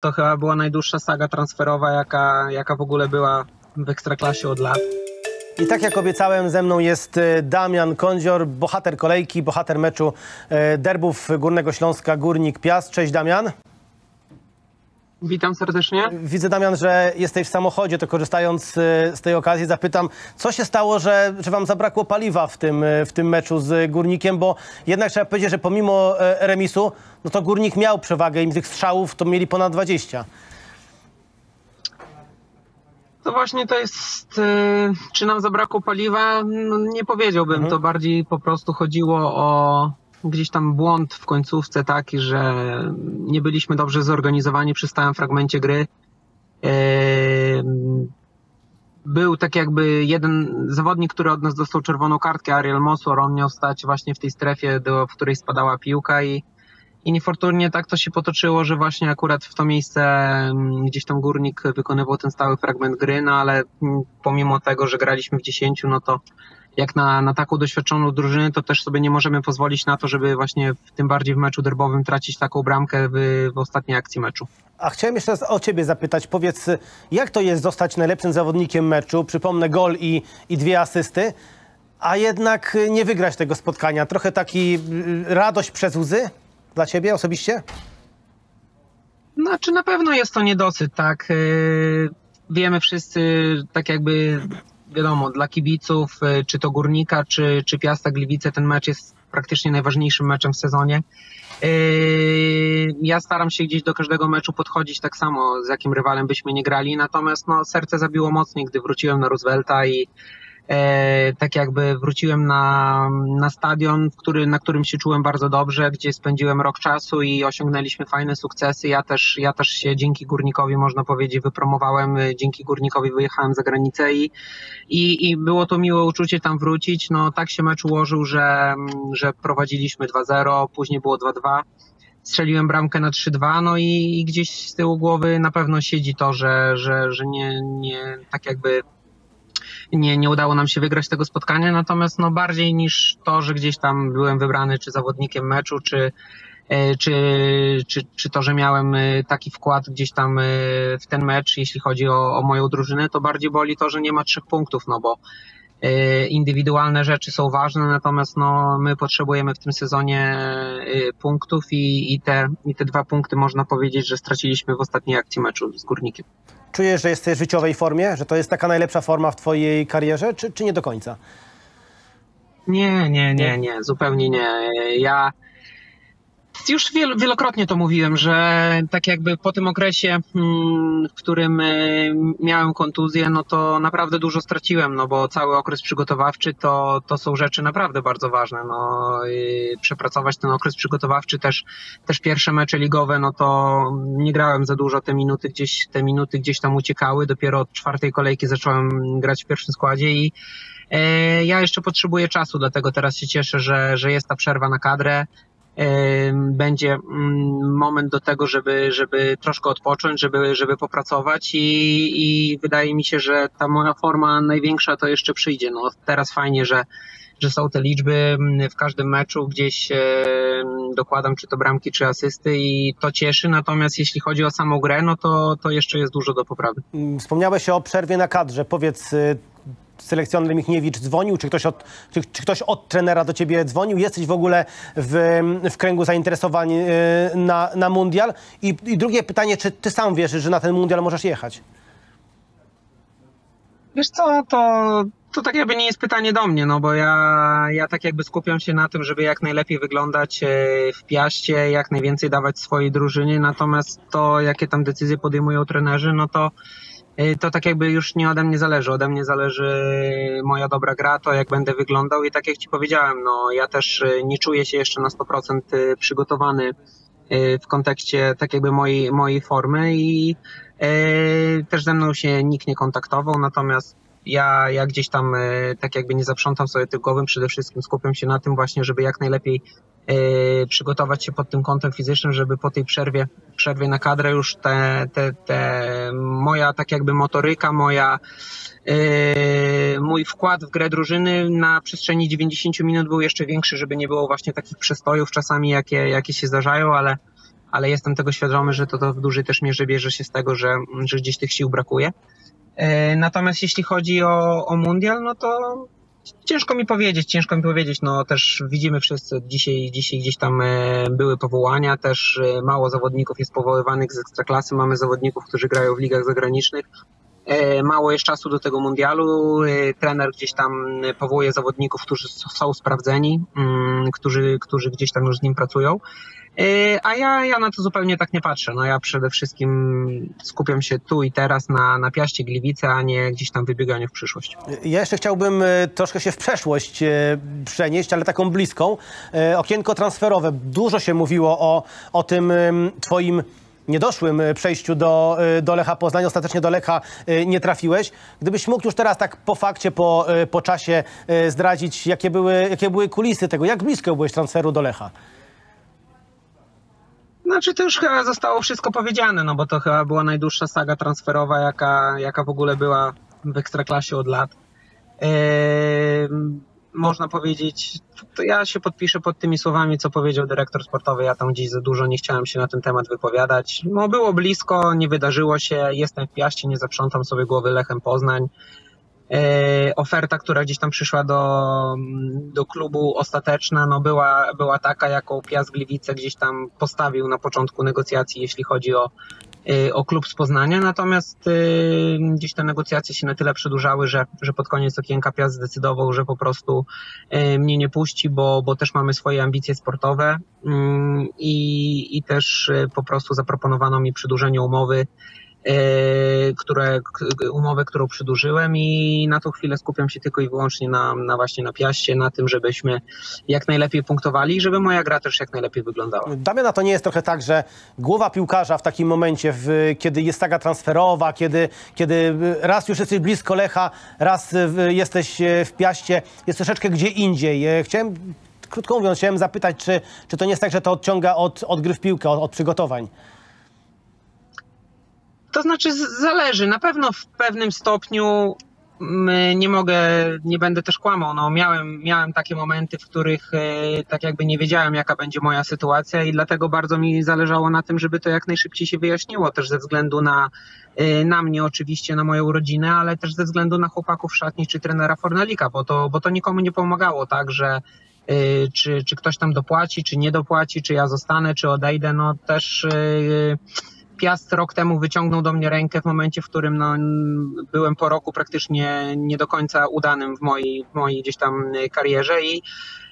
to chyba była najdłuższa saga transferowa, jaka, jaka w ogóle była w Ekstraklasie od lat. I tak jak obiecałem, ze mną jest e, Damian Kądzior, bohater kolejki, bohater meczu e, derbów Górnego Śląska Górnik Piast. Cześć Damian. Witam serdecznie. Widzę Damian, że jesteś w samochodzie, to korzystając e, z tej okazji zapytam, co się stało, że, że wam zabrakło paliwa w tym, e, w tym meczu z Górnikiem, bo jednak trzeba powiedzieć, że pomimo e, remisu, no to Górnik miał przewagę i tych strzałów to mieli ponad 20. To właśnie to jest, e, czy nam zabrakło paliwa? No, nie powiedziałbym, to bardziej po prostu chodziło o gdzieś tam błąd w końcówce taki, że nie byliśmy dobrze zorganizowani przy stałym fragmencie gry. Był tak jakby jeden zawodnik, który od nas dostał czerwoną kartkę, Ariel Mosor, on miał stać właśnie w tej strefie, do, w której spadała piłka i i niefortunnie tak to się potoczyło, że właśnie akurat w to miejsce gdzieś tam górnik wykonywał ten stały fragment gry, no ale mm, pomimo tego, że graliśmy w 10, no to jak na, na taką doświadczoną drużynę, to też sobie nie możemy pozwolić na to, żeby właśnie w, tym bardziej w meczu derbowym tracić taką bramkę w, w ostatniej akcji meczu. A chciałem jeszcze raz o ciebie zapytać. Powiedz, jak to jest zostać najlepszym zawodnikiem meczu? Przypomnę gol i, i dwie asysty, a jednak nie wygrać tego spotkania. Trochę taki y, radość przez łzy dla ciebie osobiście? Znaczy na pewno jest to niedosyt, tak. Yy, Wiemy wszyscy, tak jakby wiadomo, dla kibiców, yy, czy to Górnika, czy, czy Piasta Gliwice, ten mecz jest praktycznie najważniejszym meczem w sezonie. Yy, Ja staram się gdzieś do każdego meczu podchodzić tak samo, z jakim rywalem byśmy nie grali, natomiast no, serce zabiło mocniej, gdy wróciłem na Roosevelta i e, tak jakby wróciłem na, na stadion, który, na którym się czułem bardzo dobrze, gdzie spędziłem rok czasu i osiągnęliśmy fajne sukcesy. Ja też, ja też się dzięki Górnikowi, można powiedzieć, wypromowałem, y, dzięki Górnikowi wyjechałem za granicę i, i, i było to miłe uczucie tam wrócić. No tak się mecz ułożył, że, że prowadziliśmy 2-0, później było 2-2 strzeliłem bramkę na 3-2, no i, i gdzieś z tyłu głowy na pewno siedzi to, że, że, że nie, nie tak jakby nie, nie udało nam się wygrać tego spotkania, natomiast no bardziej niż to, że gdzieś tam byłem wybrany czy zawodnikiem meczu, czy, e, czy, czy, czy to, że miałem e, taki wkład gdzieś tam e, w ten mecz, jeśli chodzi o, o moją drużynę, to bardziej boli to, że nie ma trzech punktów, no bo indywidualne rzeczy są ważne, natomiast no, my potrzebujemy w tym sezonie e, punktów i, i, te, i te dwa punkty można powiedzieć, że straciliśmy w ostatniej akcji meczu z Górnikiem. Czujesz, że jesteś w życiowej formie? Że to jest taka najlepsza forma w twojej karierze, czy, czy nie do końca? Nie, nie, nie, nie, zupełnie nie. Ja już wiel, wielokrotnie to mówiłem, że tak jakby po tym okresie, mm, w którym e, miałem kontuzję, no to naprawdę dużo straciłem, no bo cały okres przygotowawczy to, to są rzeczy naprawdę bardzo ważne. No, przepracować ten okres przygotowawczy, też, też pierwsze mecze ligowe, no to nie grałem za dużo, te minuty gdzieś, te minuty gdzieś tam uciekały. Dopiero od czwartej kolejki zacząłem grać w pierwszym składzie i E, Ja jeszcze potrzebuję czasu, dlatego teraz się cieszę, że, że jest ta przerwa na kadrę. Będzie mm, moment do tego, żeby, żeby troszkę odpocząć, żeby, żeby popracować i, i wydaje mi się, że ta moja forma największa to jeszcze przyjdzie. No, teraz fajnie, że, że są te liczby mm, w każdym meczu, gdzieś dokładam czy to bramki, czy asysty i to cieszy, natomiast jeśli chodzi o samą grę, no to, to jeszcze jest dużo do poprawy. Mm, Wspomniałeś o przerwie na kadrze. Powiedz, y, selekcjoner Michniewicz dzwonił, czy ktoś, od, czy, czy ktoś od trenera do ciebie dzwonił? Jesteś w ogóle w, w kręgu zainteresowań y, na, na mundial? I, I drugie pytanie, czy ty sam wierzysz, że na ten mundial możesz jechać? Wiesz co, to, to tak jakby nie jest pytanie do mnie, no bo ja, ja tak jakby skupiam się na tym, żeby jak najlepiej wyglądać e, w piaście, jak najwięcej dawać swojej drużynie, natomiast to, jakie tam decyzje podejmują trenerzy, no to to tak jakby już nie ode mnie zależy. Ode mnie zależy moja dobra gra, to jak będę wyglądał. I tak jak ci powiedziałem, no ja też e, nie czuję się jeszcze na 100% przygotowany e, w kontekście tak jakby mojej, mojej formy. I e, też ze mną się nikt nie kontaktował, natomiast ja, ja gdzieś tam e, tak jakby nie zaprzątam sobie tym głową, przede wszystkim skupiam się na tym właśnie, żeby jak najlepiej e, przygotować się pod tym kątem fizycznym, żeby po tej przerwie, przerwie na kadrę już te, te, te moja tak jakby motoryka, moja e, mój wkład w grę drużyny na przestrzeni 90 minut był jeszcze większy, żeby nie było właśnie takich przestojów czasami, jakie, jakie się zdarzają, ale ale jestem tego świadomy, że to, to w dużej też mierze bierze się z tego, że, że gdzieś tych sił brakuje. E, natomiast jeśli chodzi o, o mundial, no to ciężko mi powiedzieć, ciężko mi powiedzieć, no też widzimy wszyscy, dzisiaj, dzisiaj gdzieś tam e, były powołania, też e, mało zawodników jest powoływanych z ekstraklasy, mamy zawodników, którzy grają w ligach zagranicznych, E, mało jest czasu do tego mundialu. Trener gdzieś tam powołuje zawodników, którzy są sprawdzeni, mm, którzy, którzy gdzieś tam już z nim pracują. E, a ja, ja na to zupełnie tak nie patrzę. No ja przede wszystkim skupiam się tu i teraz na, na Piaście Gliwice, a nie gdzieś tam wybieganiu w przyszłość. Ja jeszcze chciałbym troszkę się w przeszłość przenieść, ale taką bliską. Okienko transferowe. Dużo się mówiło o, o tym twoim niedoszłym e, przejściu do, e, do Lecha Poznań. Ostatecznie do Lecha e, nie trafiłeś. Gdybyś mógł już teraz tak po fakcie, po, po czasie zdradzić, jakie były, jakie były kulisy tego, jak blisko byłeś transferu do Lecha? Znaczy to już chyba zostało wszystko powiedziane, no bo to chyba była najdłuższa saga transferowa, jaka, jaka w ogóle była w Ekstraklasie od lat. Yy, można powiedzieć, to ja się podpiszę pod tymi słowami, co powiedział dyrektor sportowy. Ja tam gdzieś za dużo nie chciałem się na ten temat wypowiadać. No, było blisko, nie wydarzyło się. Jestem w Piaście, nie zaprzątam sobie głowy Lechem Poznań. E, oferta, która gdzieś tam przyszła do, do klubu ostateczna, no była, była taka, jaką Piast Gliwice gdzieś tam postawił na początku negocjacji, jeśli chodzi o Y, o klub z Poznania, natomiast y, gdzieś te negocjacje się na tyle przedłużały, że, że pod koniec okienka Piast zdecydował, że po prostu mnie nie puści, bo, bo też mamy swoje ambicje sportowe mm, i, i też po prostu zaproponowano mi przedłużenie umowy E, które, umowę, którą przedłużyłem i na tą chwilę skupiam się tylko i wyłącznie na, na właśnie na Piaście, na tym, żebyśmy jak najlepiej punktowali i żeby moja gra też jak najlepiej wyglądała. Damiana, to nie jest trochę tak, że głowa piłkarza w takim momencie, w, kiedy jest saga transferowa, kiedy, kiedy raz już jesteś blisko Lecha, raz jesteś w Piaście, jest troszeczkę gdzie indziej. Chciałem, krótko mówiąc, chciałem zapytać, czy, czy to nie jest tak, że to odciąga od, od gry w piłkę, od, od przygotowań? To znaczy zależy. Na pewno w pewnym stopniu mm, nie mogę, nie będę też kłamał. No, miałem, miałem takie momenty, w których e, tak jakby nie wiedziałem, jaka będzie moja sytuacja i dlatego bardzo mi zależało na tym, żeby to jak najszybciej się wyjaśniło, też ze względu na, e, na mnie oczywiście, na moją rodzinę, ale też ze względu na chłopaków szatni czy trenera Fornelika, bo to, bo to nikomu nie pomagało, tak, że e, czy, czy ktoś tam dopłaci, czy nie dopłaci, czy ja zostanę, czy odejdę, no też Piast rok temu wyciągnął do mnie rękę w momencie, w którym no, byłem po roku praktycznie nie do końca udanym w mojej, w mojej gdzieś tam karierze i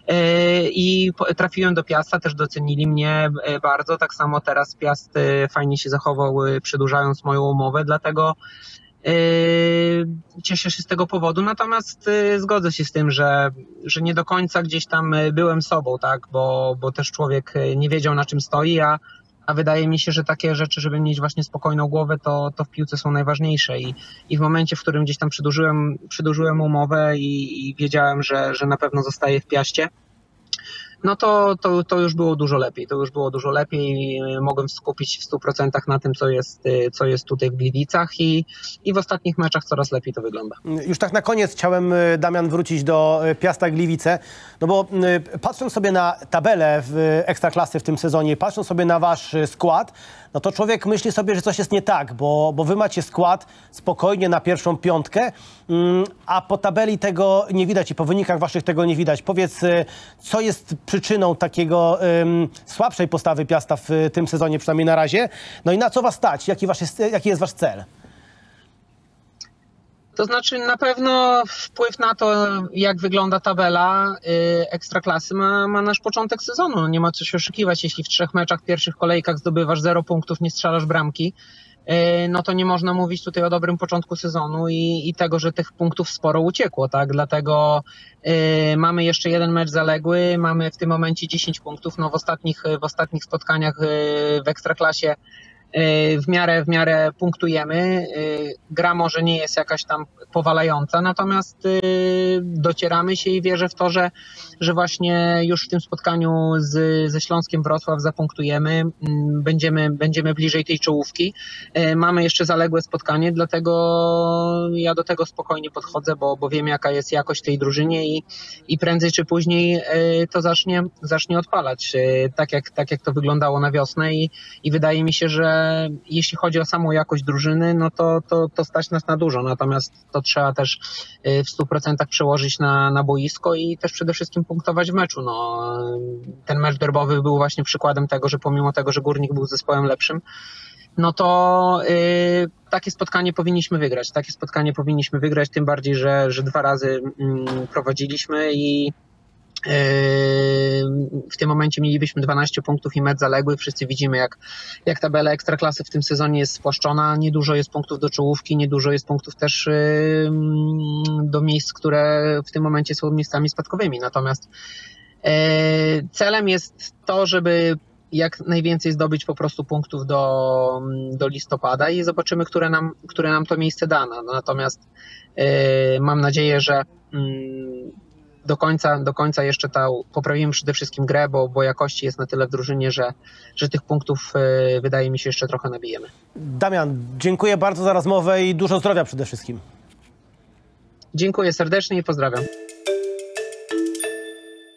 e, i trafiłem do Piasta, też docenili mnie e, bardzo. Tak samo teraz Piast fajnie się zachował, przedłużając moją umowę, dlatego cieszę się z tego powodu. Natomiast zgodzę się z tym, że, że nie do końca gdzieś tam byłem sobą, tak, bo, bo też człowiek nie wiedział na czym stoi, a a wydaje mi się, że takie rzeczy, żeby mieć właśnie spokojną głowę, to, to w piłce są najważniejsze. I, i w momencie, w którym gdzieś tam przedłużyłem, przedłużyłem umowę i, i wiedziałem, że, że na pewno zostaję w Piaście, no to, to, to już było dużo lepiej. To już było dużo lepiej. Mogłem skupić w 100% na tym, co jest, y, co jest tutaj w Gliwicach i, i w ostatnich meczach coraz lepiej to wygląda. Już tak na koniec chciałem, y, Damian, wrócić do y, Piasta Gliwice, no bo patrząc sobie na tabelę w Ekstraklasy w tym sezonie, patrząc sobie na wasz skład, no to człowiek myśli sobie, że coś jest nie tak, bo, bo wy macie skład spokojnie na pierwszą piątkę, mm, a po tabeli tego nie widać i po wynikach waszych tego nie widać. Powiedz, co jest przyczyną takiego um, słabszej postawy Piasta w tym sezonie, przynajmniej na razie? No i na co was stać? Jaki, wasz jest, jaki jest wasz cel? To znaczy na pewno wpływ na to, jak wygląda tabela y, ekstraklasy ma, ma nasz początek sezonu. Nie ma co się oszukiwać, jeśli w trzech meczach, pierwszych kolejkach zdobywasz zero punktów, nie strzelasz bramki, no to nie można mówić tutaj o dobrym początku sezonu i, i tego, że tych punktów sporo uciekło, tak? Dlatego y, mamy jeszcze jeden mecz zaległy, mamy w tym momencie 10 punktów, no w ostatnich, w ostatnich spotkaniach w ekstraklasie w miarę, w miarę punktujemy. E, Gra może nie jest jakaś tam powalająca, natomiast e, docieramy się i wierzę w to, że, że właśnie już w tym spotkaniu z, ze Śląskiem Wrocław zapunktujemy, mm, będziemy, będziemy bliżej tej czołówki. E, Mamy jeszcze zaległe spotkanie, dlatego ja do tego spokojnie podchodzę, bo, bo wiem jaka jest jakość tej drużynie i, i prędzej czy później e, to zacznie, zacznie odpalać, e, tak jak, tak jak to wyglądało na wiosnę i, i wydaje mi się, że jeśli chodzi o samą jakość drużyny, no to, to, to stać nas na dużo, natomiast to trzeba też e, w 100% przełożyć na, na boisko i też przede wszystkim punktować w meczu. No, ten mecz derbowy był właśnie przykładem tego, że pomimo tego, że Górnik był zespołem lepszym, no to y, takie spotkanie powinniśmy wygrać. Takie spotkanie powinniśmy wygrać, tym bardziej, że, że dwa razy mm, prowadziliśmy i y, w tym momencie mielibyśmy 12 punktów i mecz zaległy. Wszyscy widzimy, jak, jak tabela ekstraklasy w tym sezonie jest spłaszczona. Niedużo jest punktów do czołówki, niedużo jest punktów też y, mm, do miejsc, które w tym momencie są miejscami spadkowymi. Natomiast y, celem jest to, żeby jak najwięcej zdobyć po prostu punktów do, do listopada i zobaczymy, które nam, które nam to miejsce da. No, Natomiast yy, mam nadzieję, że mm, do końca, do końca jeszcze ta, poprawimy przede wszystkim grę, bo, bo jakości jest na tyle w drużynie, że, że tych punktów yy, wydaje mi się jeszcze trochę nabijemy. Damian, dziękuję bardzo za rozmowę i dużo zdrowia przede wszystkim. Dziękuję serdecznie i pozdrawiam.